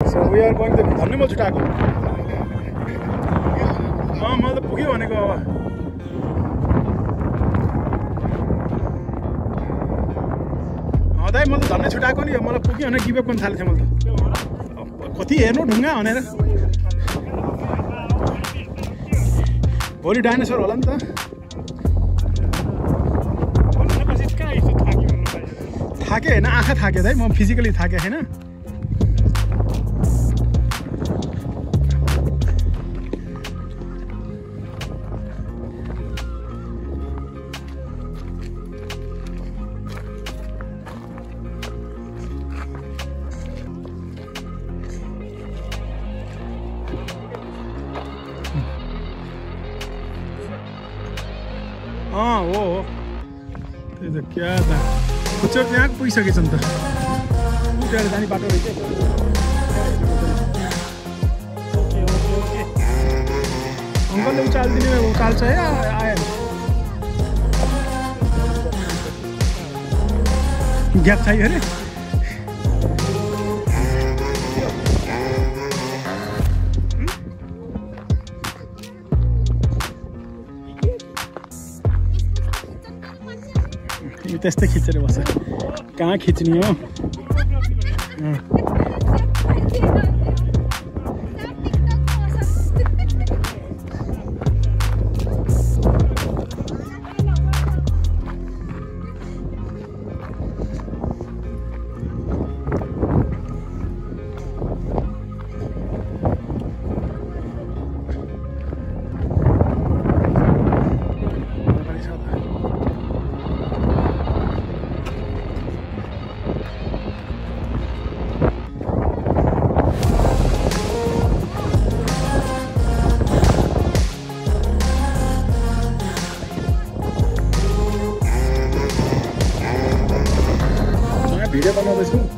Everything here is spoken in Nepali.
So we are going to धन्ने म छुट्याएको अँ मैले त पुग्यो भनेको अब दाइ मैले त धन्ने छुट्याएको नि मलाई पुग्यो भने गिभअप गर्न थालेको थिएँ मैले त कति हेर्नु ढुङ्गा भनेर भोलि डाइनोसर होला नि त थाकेँ होइन आँखा थाकेँ दाइ म फिजिकली थाकेँ होइन अँ हो हो त्यही त क्या त। खुच्चो त्यहाँ पुगिसकेछ नि त उठेर जाने बाटो रहेछ अङ्कलले उचालिदिने उचाल्छ है आयो ग्याप चाहियो अरे यो त्यस्तै खिचेर बस्छ। कहाँ खिच्ने हो? 3, 2, 1.